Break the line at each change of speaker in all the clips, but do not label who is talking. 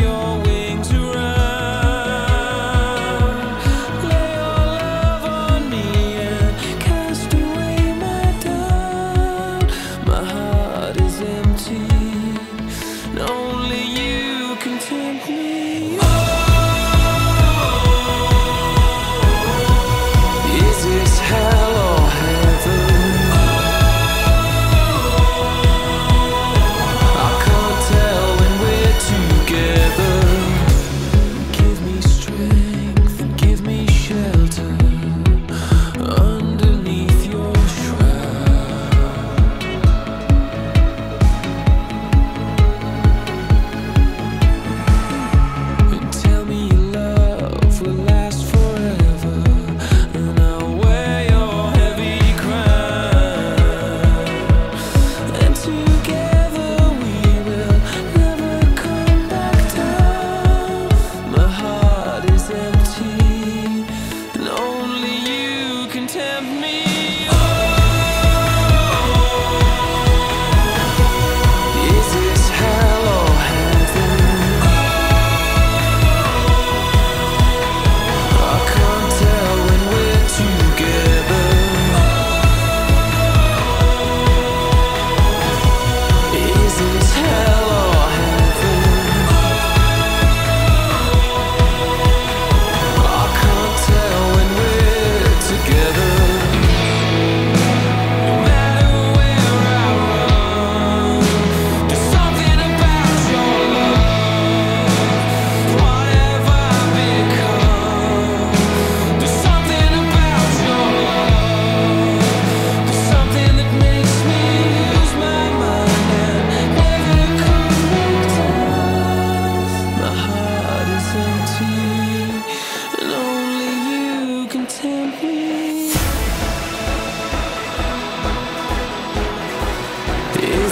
your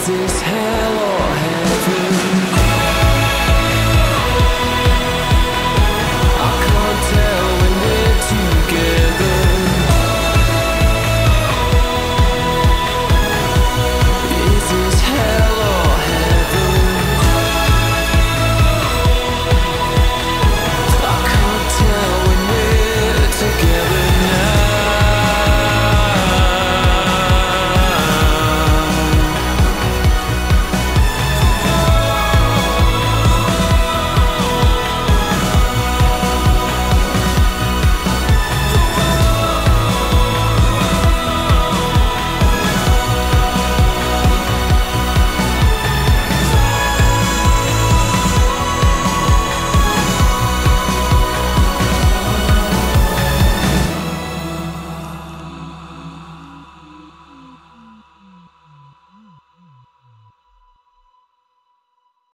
this hell?